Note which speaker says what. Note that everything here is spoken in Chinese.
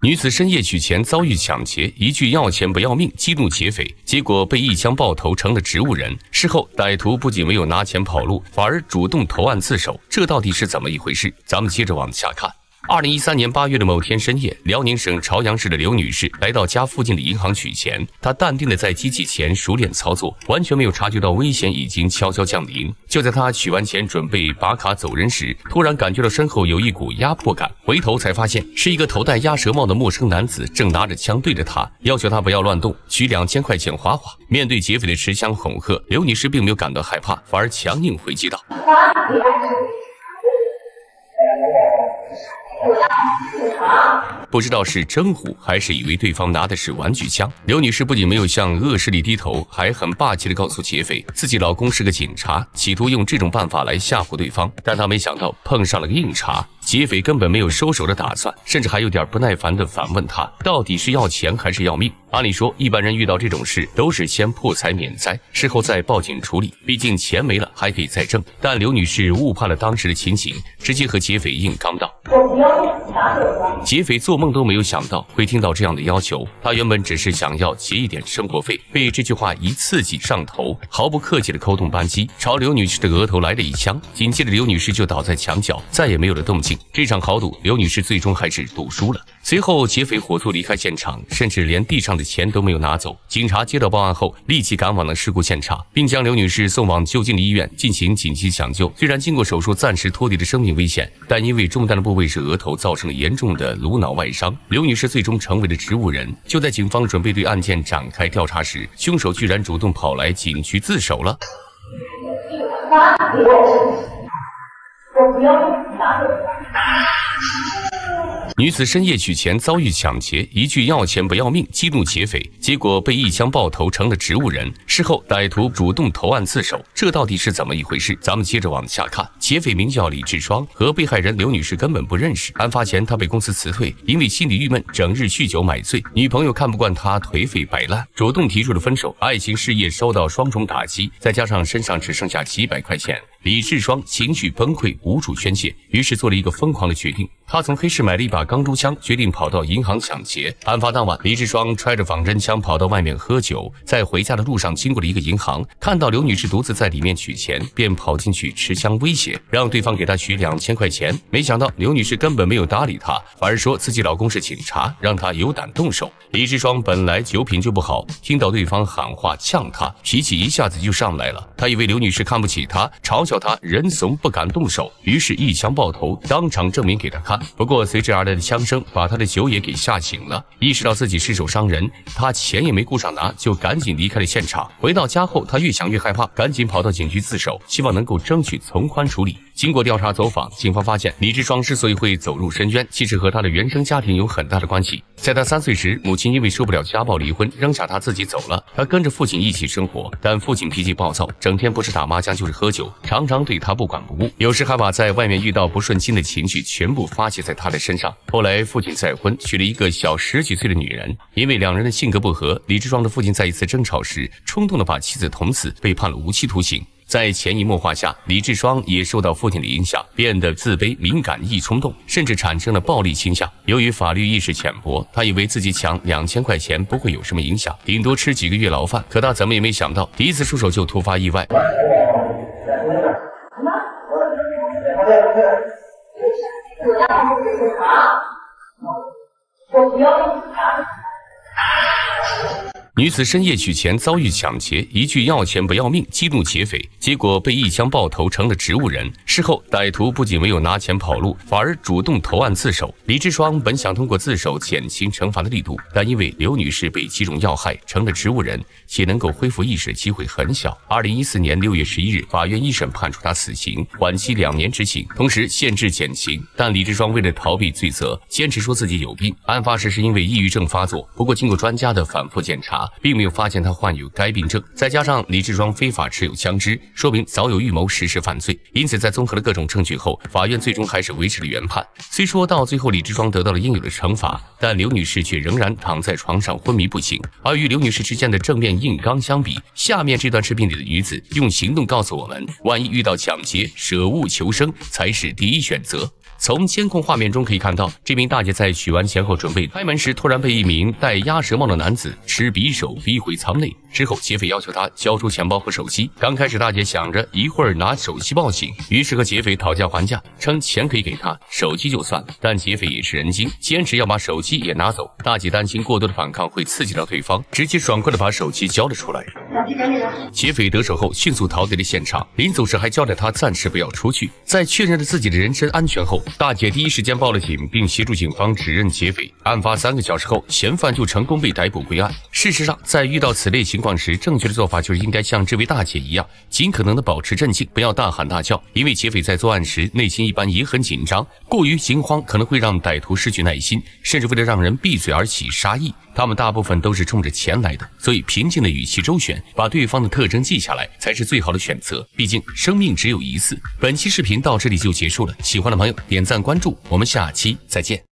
Speaker 1: 女子深夜取钱遭遇抢劫，一句要钱不要命，激怒劫匪，结果被一枪爆头，成了植物人。事后，歹徒不仅没有拿钱跑路，反而主动投案自首，这到底是怎么一回事？咱们接着往下看。二零一三年八月的某天深夜，辽宁省朝阳市的刘女士来到家附近的银行取钱。她淡定的在机器前熟练操作，完全没有察觉到危险已经悄悄降临。就在她取完钱准备拔卡走人时，突然感觉到身后有一股压迫感，回头才发现是一个头戴鸭舌帽的陌生男子正拿着枪对着她，要求她不要乱动，取两千块钱花花。面对劫匪的持枪恐吓，刘女士并没有感到害怕，反而强硬回击道。不知道是真虎还是以为对方拿的是玩具枪，刘女士不仅没有向恶势力低头，还很霸气的告诉劫匪自己老公是个警察，企图用这种办法来吓唬对方。但她没想到碰上了个硬茬，劫匪根本没有收手的打算，甚至还有点不耐烦的反问她到底是要钱还是要命。按理说，一般人遇到这种事都是先破财免灾，事后再报警处理，毕竟钱没了还可以再挣。但刘女士误判了当时的情形，直接和劫匪硬刚道：“
Speaker 2: 我不要打手
Speaker 1: 劫匪做梦都没有想到会听到这样的要求，他原本只是想要结一点生活费，被这句话一刺激上头，毫不客气的扣动扳机，朝刘女士的额头来了一枪，紧接着刘女士就倒在墙角，再也没有了动静。这场豪赌，刘女士最终还是赌输了。随后，劫匪火速离开现场，甚至连地上的钱都没有拿走。警察接到报案后，立即赶往了事故现场，并将刘女士送往就近的医院进行紧急抢救。虽然经过手术暂时脱离了生命危险，但因为中弹的部位是额头，造成了严重的颅脑外伤。刘女士最终成为了植物人。就在警方准备对案件展开调查时，凶手居然主动跑来警局自首了。女子深夜取钱遭遇抢劫，一句要钱不要命，激怒劫匪，结果被一枪爆头，成了植物人。事后，歹徒主动投案自首，这到底是怎么一回事？咱们接着往下看。劫匪名叫李志双，和被害人刘女士根本不认识。案发前，他被公司辞退，因为心里郁闷，整日酗酒买醉。女朋友看不惯他颓废摆烂，主动提出了分手。爱情事业受到双重打击，再加上身上只剩下几百块钱，李志双情绪崩溃，无处宣泄，于是做了一个疯狂的决定。他从黑市买了一把钢珠枪，决定跑到银行抢劫。案发当晚，李志双揣着仿真枪跑到外面喝酒，在回家的路上经过了一个银行，看到刘女士独自在里面取钱，便跑进去持枪威胁，让对方给他取两千块钱。没想到刘女士根本没有搭理他，反而说自己老公是警察，让他有胆动手。李志双本来酒品就不好，听到对方喊话呛他，脾气一下子就上来了。他以为刘女士看不起他，嘲笑叫他人怂不敢动手，于是一枪爆头，当场证明给他看。不过随之而来的枪声把他的酒也给吓醒了，意识到自己失手伤人，他钱也没顾上拿，就赶紧离开了现场。回到家后，他越想越害怕，赶紧跑到警局自首，希望能够争取从宽处理。经过调查走访，警方发现李志双之所以会走入深渊，其实和他的原生家庭有很大的关系。在他三岁时，母亲因为受不了家暴离婚，扔下他自己走了。他跟着父亲一起生活，但父亲脾气暴躁，整天不是打麻将就是喝酒，常常对他不管不顾，有时还把在外面遇到不顺心的情绪全部发泄在他的身上。后来父亲再婚，娶了一个小十几岁的女人，因为两人的性格不合，李志双的父亲在一次争吵时冲动的把妻子捅死，被判了无期徒刑。在潜移默化下，李志双也受到父亲的影响，变得自卑、敏感、易冲动，甚至产生了暴力倾向。由于法律意识浅薄，他以为自己抢两千块钱不会有什么影响，顶多吃几个月牢饭。可他怎么也没想到，第一次出手就突发意外。
Speaker 2: 我不要打
Speaker 1: 女子深夜取钱遭遇抢劫，一句要钱不要命，激怒劫匪，结果被一枪爆头，成了植物人。事后，歹徒不仅没有拿钱跑路，反而主动投案自首。李志双本想通过自首减轻惩罚的力度，但因为刘女士被击中要害，成了植物人，且能够恢复意识的机会很小。二零一四年六月十一日，法院一审判处他死刑，缓期两年执行，同时限制减刑。但李志双为了逃避罪责，坚持说自己有病。案发时是因为抑郁症发作，不过经过专家的反复检查。并没有发现他患有该病症，再加上李志双非法持有枪支，说明早有预谋实施犯罪。因此，在综合了各种证据后，法院最终还是维持了原判。虽说到最后李志双得到了应有的惩罚，但刘女士却仍然躺在床上昏迷不醒。而与刘女士之间的正面硬刚相比，下面这段视频里的女子用行动告诉我们：万一遇到抢劫，舍物求生才是第一选择。从监控画面中可以看到，这名大姐在取完钱后准备开门时，突然被一名戴鸭舌帽的男子持匕首逼回舱内。之后，劫匪要求她交出钱包和手机。刚开始，大姐想着一会儿拿手机报警，于是和劫匪讨价还价，称钱可以给她，手机就算了。但劫匪也是人精，坚持要把手机也拿走。大姐担心过多的反抗会刺激到对方，直接爽快的把手机交了出来。劫匪得手后，迅速逃离了现场。临走时还交代他暂时不要出去。在确认了自己的人身安全后，大姐第一时间报了警，并协助警方指认劫匪。案发三个小时后，嫌犯就成功被逮捕归案。事实上，在遇到此类情况时，正确的做法就是应该像这位大姐一样，尽可能的保持镇静，不要大喊大叫。因为劫匪在作案时内心一般也很紧张，过于惊慌可能会让歹徒失去耐心，甚至为了让人闭嘴而起杀意。他们大部分都是冲着钱来的，所以平静的语气周旋，把对方的特征记下来才是最好的选择。毕竟生命只有一次。本期视频到这里就结束了，喜欢的朋友点赞关注，我们下期再见。